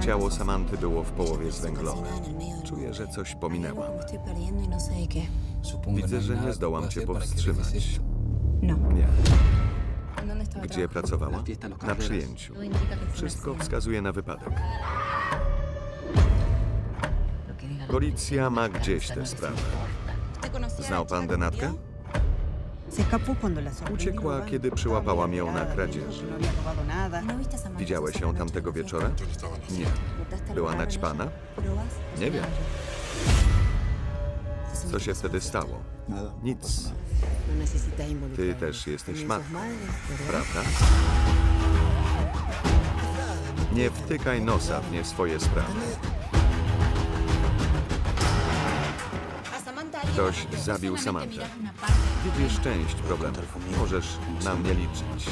Ciało Samanty było w połowie zwęglone. Czuję, że coś pominęłam. Widzę, że nie zdołam cię powstrzymać. No. Nie. Gdzie pracowała? Na przyjęciu. Wszystko wskazuje na wypadek. Policja ma gdzieś tę sprawę. Znał pan denatkę? Uciekła, kiedy przyłapała mnie na kradzieży. No nada. Widziałeś ją tamtego wieczora? Nie. Była naćpana? Nie wiem. Co się wtedy stało? Nic. No involucrar Ty też jesteś matką, prawda? Nie wtykaj nosa w nie swoje sprawy. Ktoś zabił Samantę. Widzisz część problemu. Możesz na mnie liczyć.